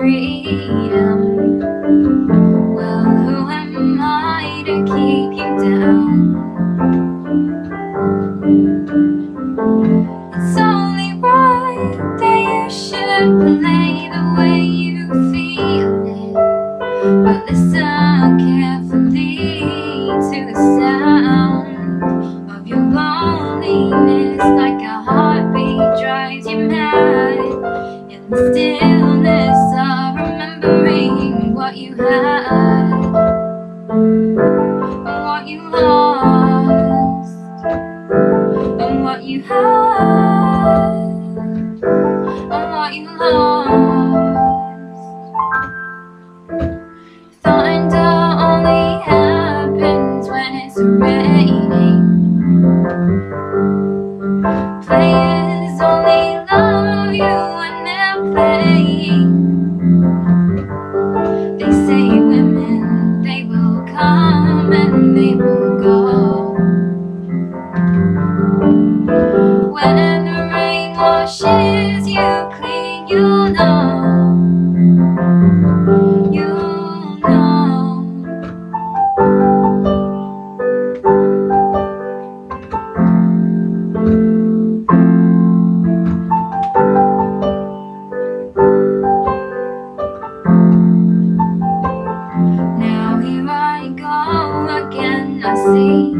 freedom. Well, who am I to keep you down? It's only right that you should play the way you feel it. But listen carefully to the sound of your loneliness, like a heartbeat drives you mad. And still. You had and what you lost. Thunder only happens when it's raining. Players only rain washes you clean, you'll know. You'll know. Now here I go again. I see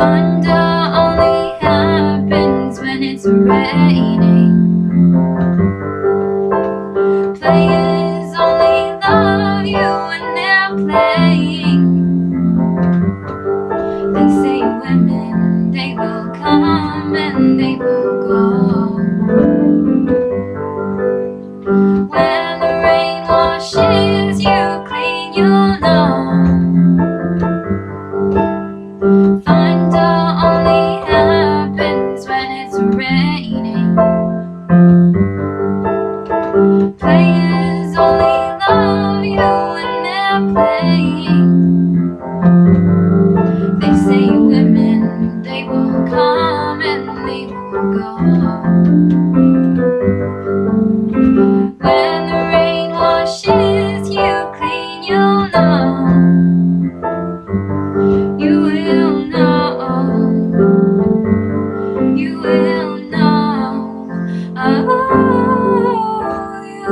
thunder only happens when it's raining. Players only love you when they're playing. They say women.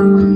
you.